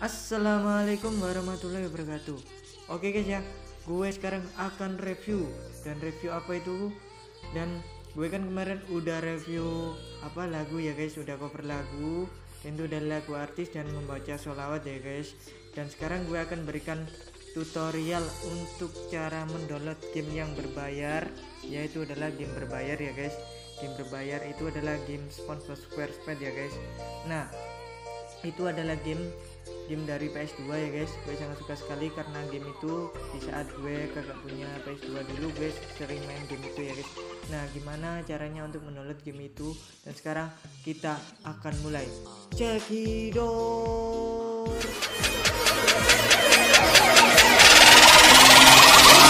Assalamualaikum warahmatullahi wabarakatuh. Oke guys ya. Gue sekarang akan review. Dan review apa itu? Dan gue kan kemarin udah review Apa lagu ya guys. Udah cover lagu. Dan itu lagu artis dan membaca sholawat ya guys. Dan sekarang gue akan berikan tutorial untuk cara mendownload game yang berbayar. Yaitu adalah game berbayar ya guys. Game berbayar itu adalah game sponsor Squarespace ya guys. Nah itu adalah game game dari PS2 ya guys. Gue sangat suka sekali karena game itu di saat gue kagak punya PS2 dulu gue sering main game itu ya guys. Nah gimana caranya untuk mendownload game itu? Dan sekarang kita akan mulai. Cekidot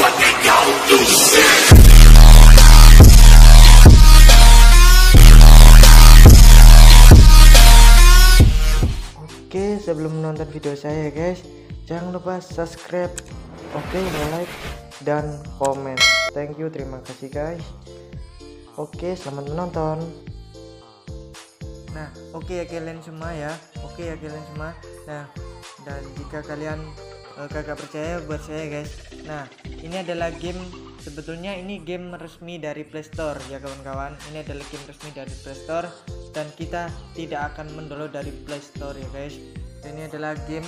Oke, sebelum menonton video saya guys, jangan lupa subscribe, oke, like dan komen. Thank you, terima kasih guys. Oke, selamat menonton. Nah, oke ya kalian semua ya. Oke ya kalian semua. Nah, dan jika kalian uh, kagak percaya buat saya guys. Nah, ini adalah game sebetulnya ini game resmi dari Playstore ya kawan-kawan. Ini adalah game resmi dari Playstore dan kita tidak akan mendownload dari Play Store ya guys dan ini adalah game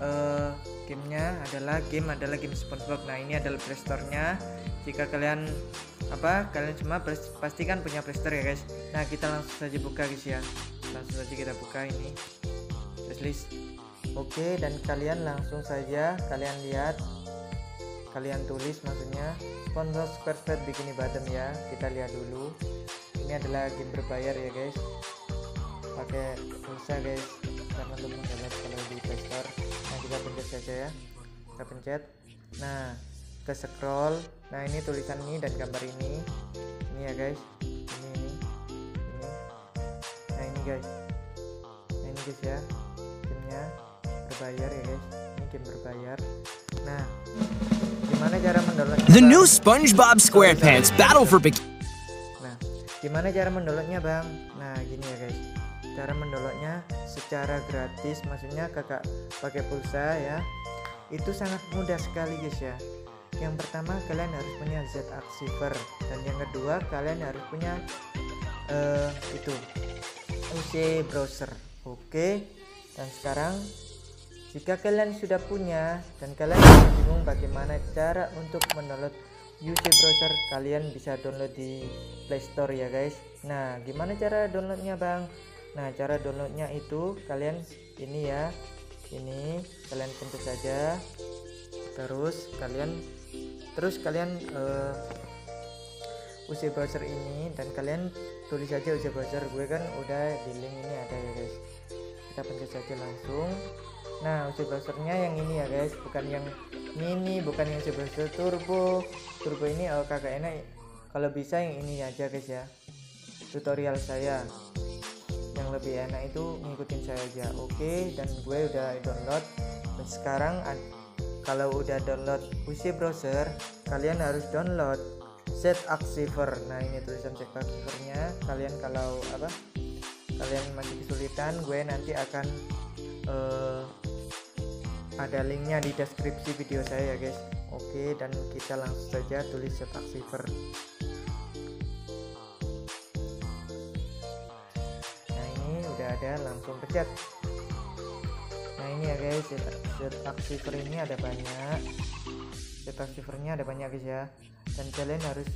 uh, gamenya adalah game adalah game SpongeBob. Nah ini adalah Play Store-nya. Jika kalian apa kalian semua pastikan punya Play Store ya guys. Nah kita langsung saja buka guys ya. Langsung saja kita buka ini. List. Oke dan kalian langsung saja kalian lihat. Kalian tulis maksudnya sponsor Squarespace bikini bottom ya. Kita lihat dulu. Ini adalah game berbayar ya guys. Pakai pulsa guys karena untuk mendownload kalau di playstore nah kita pencet saja ya. Kita pencet. Nah kita scroll. Nah ini tulisan ini dan gambar ini. Ini ya guys. Ini ini ini. Nah ini guys. Nah ini guys ya. Gamenya berbayar ya guys. Ini game berbayar. Nah gimana cara mendownload The new SpongeBob SquarePants Battle for Bikini gimana cara mendownloadnya bang? Nah gini ya guys cara mendownloadnya secara gratis maksudnya kakak pakai pulsa ya. Itu sangat mudah sekali guys ya. Yang pertama kalian harus punya Z Archiver dan yang kedua kalian harus punya uh, itu UC browser. Oke. Dan sekarang jika kalian sudah punya dan kalian bingung bagaimana cara untuk mendownload UC browser kalian bisa download di Play Store ya guys. Nah gimana cara downloadnya bang nah cara downloadnya itu kalian ini ya. Ini kalian pencet saja. Terus kalian terus kalian uh, eh, UC browser ini dan kalian tulis saja UC browser gue kan udah di link ini ada ya guys. Kita pencet saja langsung. Nah UC browsernya yang ini ya guys. Bukan yang mini bukan yang UC browser turbo. Turbo ini oh kagak enak. Kalau bisa yang ini aja guys ya. Tutorial saya yang lebih enak itu ngikutin saya aja. Oke dan gue udah download. Dan sekarang kalau udah download UC browser kalian harus download set Archiver nah ini tulisan set Archivernya kalian kalau apa kalian masih kesulitan gue nanti akan uh, ada linknya di deskripsi video saya ya guys. Oke dan kita langsung saja tulis cetak cipher pencet. Nah ini ya guys cetak cipher ini ada banyak. Cetak ciphernya ada banyak guys ya. Dan kalian harus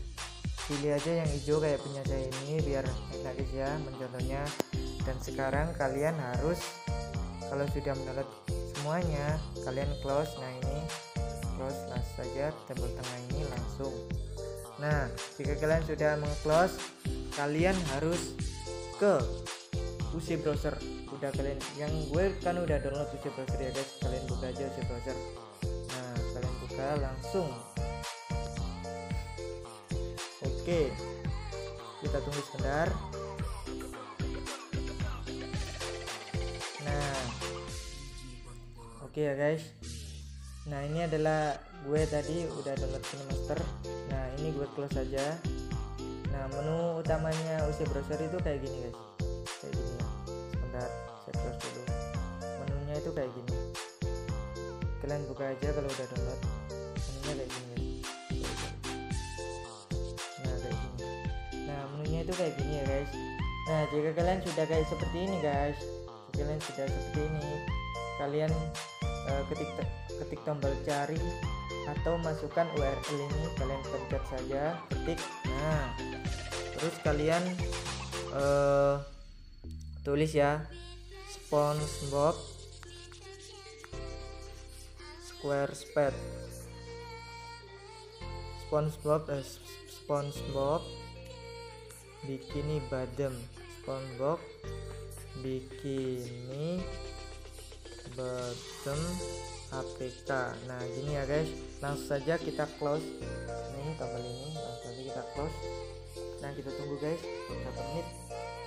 pilih aja yang hijau kayak punya saya ini biar enak guys ya mencontohnya. Dan sekarang kalian harus kalau sudah mendownload semuanya kalian close. Nah ini close langsung saja tombol tengah ini langsung. Nah jika kalian sudah mengclose kalian harus ke UC browser udah kalian yang gue kan udah download UC browser ya guys kalian buka aja UC browser. Nah kalian buka langsung. Oke kita tunggu sebentar. Oke ya guys. Nah ini adalah gue tadi udah download Cinemaster. Nah ini gue close saja nah menu utamanya UC browser itu kayak gini guys itu kayak gini. Kalian buka aja kalau udah download. Menunya kayak gini. Nah kayak gini. Nah menunya itu kayak gini ya guys. Nah jika kalian sudah kayak seperti ini guys. Kalian sudah seperti ini kalian uh, ketik ketik tombol cari atau masukkan URL ini kalian pencet saja ketik. Nah terus kalian uh, tulis ya. SpongeBob SquarePants SpongeBob eh, SpongeBob Bikini Bottom SpongeBob Bikini Bottom APK nah gini ya guys. Langsung saja kita close. Ini tombol ini. Langsung saja kita close. Nah kita tunggu guys beberapa menit.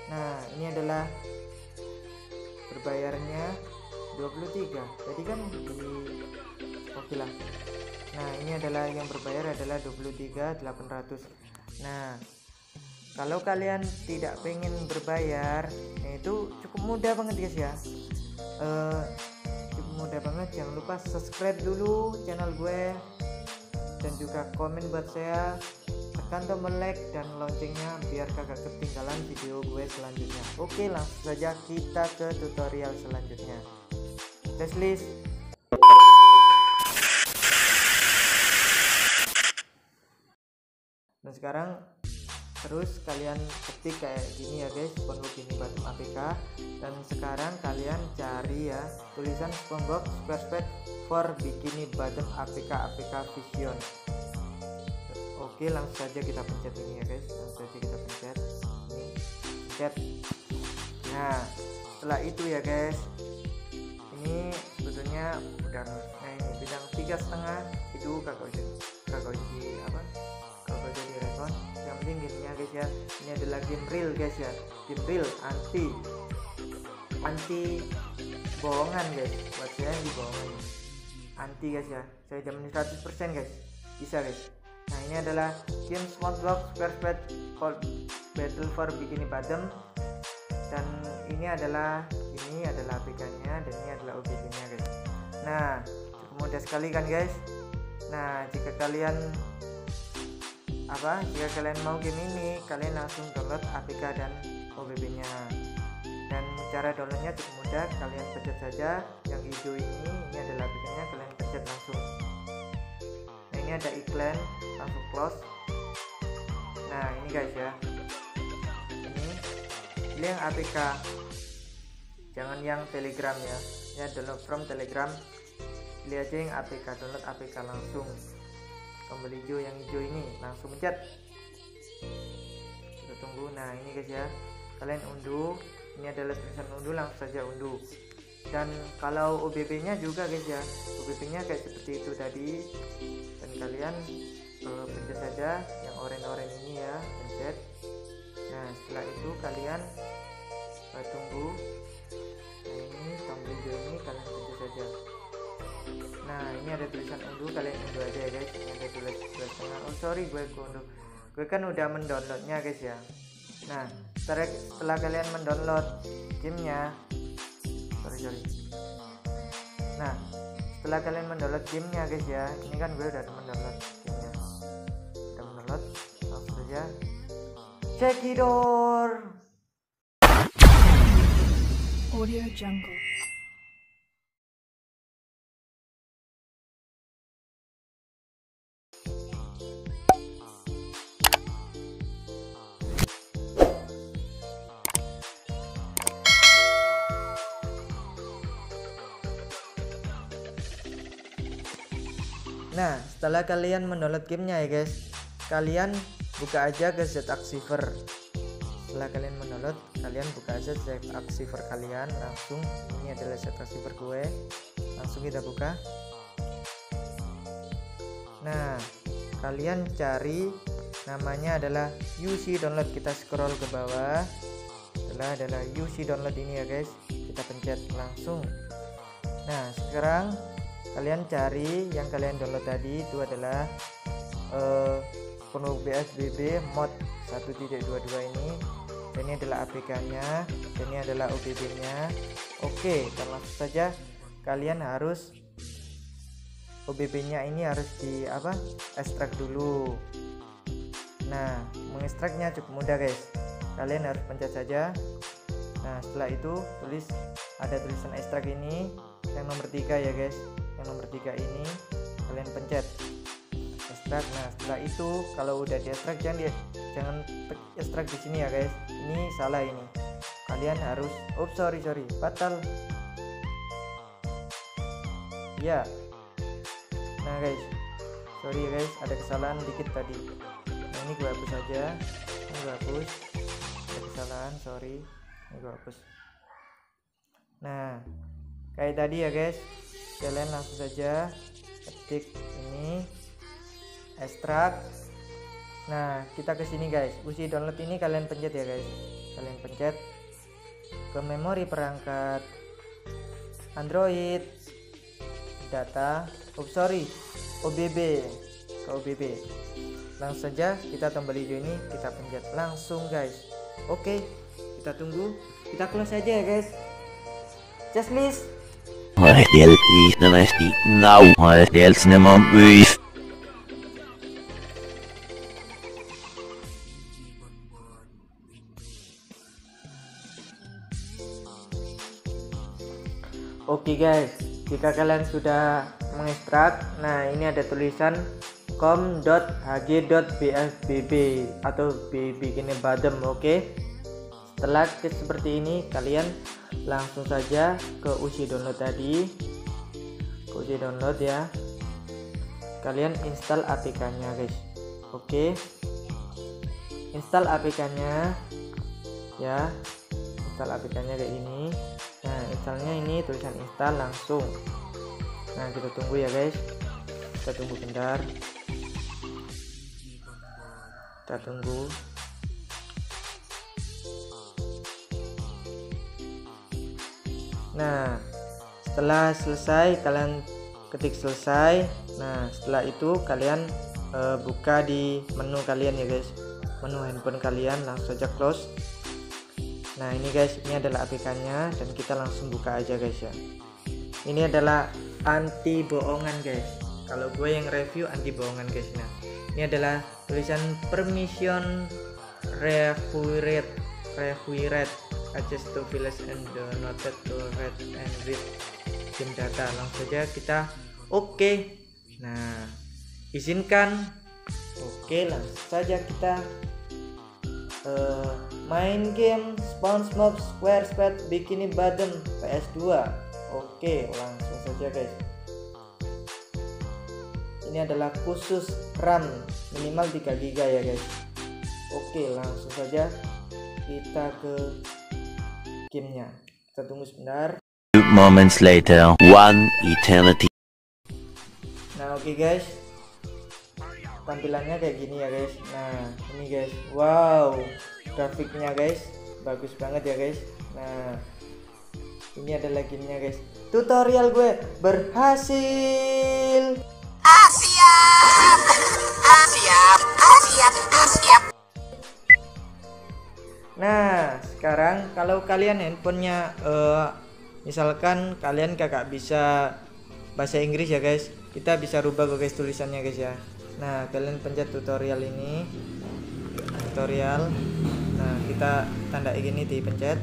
Nah ini adalah berbayarnya 23 tadi kan di nah ini adalah yang berbayar adalah 23 800 nah kalau kalian tidak pengen berbayar nah itu cukup mudah banget guys ya. Uh, cukup mudah banget. Jangan lupa subscribe dulu channel gue. Dan juga komen buat saya. Tekan tombol like dan loncengnya biar kagak ketinggalan video gue selanjutnya. Oke langsung saja kita ke tutorial selanjutnya. Test list dan sekarang terus kalian ketik kayak gini ya guys SpongeBob ini batu APK dan sekarang kalian cari ya tulisan SpongeBob SquarePants for Bikini Bottom APK APK Vision. Oke langsung saja kita pencet ini ya guys langsung saja kita pencet. Pencet. Nah setelah itu ya guys ini sebetulnya udah nah ini bidang tiga setengah itu kakak jadi kakak jadi apa guys ya. Ini adalah game real guys ya. Game real anti anti bohongan guys. Buat saya di bohongan. Anti guys ya. Saya jamin 100% guys. Bisa guys. Nah ini adalah game SpongeBob SquarePants called Battle for Bikini Bottom. Dan ini adalah ini adalah apk nya dan ini adalah OBJ nya guys. Nah cukup mudah sekali kan guys? Nah jika kalian apa? Jika kalian mau game ini kalian langsung download APK dan OBB nya. Dan cara downloadnya cukup mudah kalian pencet saja yang hijau ini. Ini adalah APK nya kalian pencet langsung. Nah ini ada iklan langsung close. Nah ini guys ya. Ini pilih yang APK jangan yang telegram ya. Ya download from telegram. Pilih aja yang APK download APK langsung tombol hijau yang hijau ini langsung pencet. Kita tunggu. Nah ini guys ya. Kalian unduh. Ini adalah tulisan unduh langsung saja unduh. Dan kalau OBB nya juga guys ya. OBB nya kayak seperti itu tadi. Dan kalian uh, pencet saja yang oranye-oranye ini ya. Pencet. Nah setelah itu kalian uh, tunggu. Nah ini tombol hijau ini kalian pencet saja nah ini ada tulisan unduh kalian unduh aja ya guys. Ini ada tulis tulisan oh sorry gue unduh. Gue kan udah mendownloadnya guys ya. Nah setelah, setelah kalian mendownload gamenya sorry sorry. Nah setelah kalian mendownload gamenya guys ya. Ini kan gue udah mendownload gamenya. Udah mendownload langsung saja cekidor Audio Jungle. Nah, setelah kalian mendownload gamenya ya guys, kalian buka aja ke Zactiver. Setelah kalian mendownload, kalian buka aja Zactiver kalian langsung. Ini adalah Zactiver gue. Langsung kita buka. Nah, kalian cari namanya adalah UC download. Kita scroll ke bawah. Setelah adalah UC download ini ya guys. Kita pencet langsung. Nah, sekarang kalian cari yang kalian download tadi itu adalah uh, penuh BSBB mod 1.22 ini. Dan ini adalah APK nya dan ini adalah OBB nya oke dan langsung saja. Kalian harus OBB nya ini harus di apa ekstrak dulu. Nah mengekstraknya cukup mudah guys. Kalian harus pencet saja. Nah setelah itu tulis ada tulisan ekstrak ini yang nomor tiga ya guys yang nomor tiga ini kalian pencet. Ekstrak. Nah setelah itu kalau udah di ekstrak jangan di jangan ekstrak di sini ya guys. Ini salah ini. Kalian harus oh sorry sorry batal. Ya nah guys. Sorry guys ada kesalahan dikit tadi. Nah, ini gue hapus saja. Ini gue hapus. Ada kesalahan sorry. Ini gue hapus. Nah kayak tadi ya guys kalian langsung saja ketik ini ekstrak. Nah kita ke sini guys. Uji download ini kalian pencet ya guys. Kalian pencet ke memori perangkat Android data oh sorry OBB ke OBB langsung saja kita tombol hijau ini kita pencet langsung guys. Oke kita tunggu. Kita close saja ya guys. Just list Helt i Dynasty now helt nemam beef. Oke guys, jika kalian sudah mengekstrak, nah ini ada tulisan com.hg.bfbb atau bikinnya bottom, oke? Setelah seperti ini, kalian langsung saja ke uji download tadi, ke uji download ya. Kalian install APK-nya guys, oke? Install APK-nya, ya. Install APK-nya kayak ini nah installnya ini tulisan install langsung. Nah kita tunggu ya guys. Kita tunggu bentar. Kita tunggu nah setelah selesai kalian ketik selesai. Nah setelah itu kalian uh, buka di menu kalian ya guys. Menu handphone kalian langsung saja close. Nah ini guys ini adalah APK nya dan kita langsung buka aja guys ya. Ini adalah anti bohongan guys. Kalau gue yang review anti bohongan guys Nah. Ini adalah tulisan permission required required access to files and noted to read and read game data. Langsung saja kita oke okay. nah izinkan oke okay, langsung saja kita uh, main game SpongeBob SquarePants Bikini Bottom PS2 oke langsung saja guys. Ini adalah khusus RAM minimal 3 GB ya guys. Oke langsung saja kita ke gamenya. Kita tunggu sebentar. Moments later, one eternity. nah oke guys. Tampilannya kayak gini ya guys. Nah ini guys. Wow. Grafiknya guys bagus banget ya guys. Nah ini adalah gamenya guys. Tutorial gue berhasil Nah, sekarang kalau kalian handphonenya eh, misalkan kalian kakak bisa bahasa Inggris ya guys, kita bisa rubah kok guys tulisannya guys ya. Nah, kalian pencet tutorial ini. Tutorial. Nah, kita tanda gini dipencet.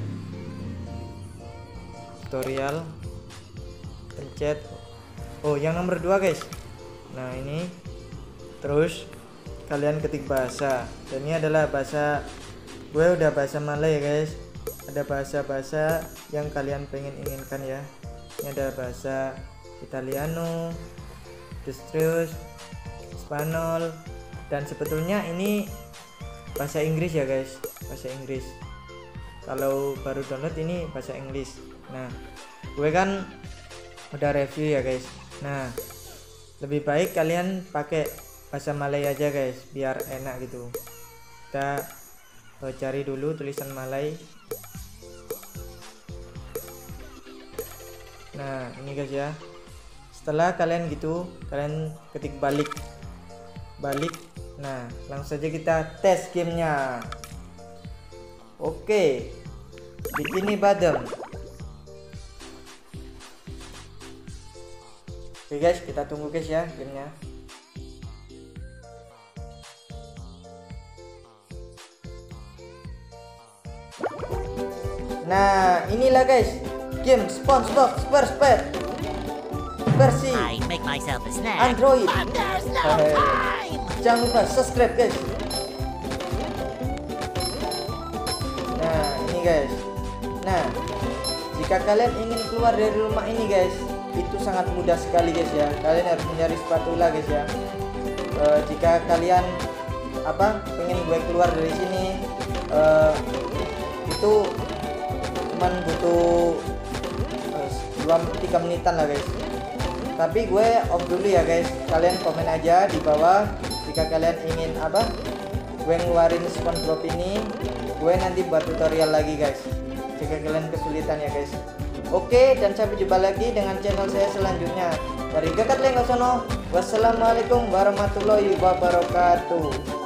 Tutorial. Pencet. Oh, yang nomor dua guys. Nah, ini. Terus kalian ketik bahasa. Dan ini adalah bahasa gue udah bahasa Malay guys. Ada bahasa-bahasa yang kalian pengen inginkan ya. Ini ada bahasa Italiano, terus Spanyol dan sebetulnya ini bahasa Inggris ya guys. Bahasa Inggris. Kalau baru download ini bahasa Inggris. Nah gue kan udah review ya guys. Nah lebih baik kalian pakai bahasa Malay aja guys biar enak gitu. Kita cari dulu tulisan Malay. Nah ini guys ya. Setelah kalian gitu kalian ketik balik. Balik. Nah langsung saja kita tes gamenya. Oke. Bikini badem oke guys kita tunggu guys ya gamenya Nah, inilah guys game SpongeBob SquarePants versi I make myself a snack. Android. No time. Jangan lupa subscribe guys. Nah, ini guys. Nah, jika kalian ingin keluar dari rumah ini guys, itu sangat mudah sekali guys ya. Kalian harus mencari spatula guys ya. Eh, jika kalian apa pengen gue keluar dari sini, eh, itu cuman butuh eh, dua tiga menitan lah guys. Tapi gue off dulu ya guys. Kalian komen aja di bawah jika kalian ingin apa gue ngeluarin SpongeBob ini. Gue nanti buat tutorial lagi guys. Jika kalian kesulitan ya guys. Oke dan sampai jumpa lagi dengan channel saya selanjutnya. Dari Gakat Lenggosono wassalamualaikum warahmatullahi wabarakatuh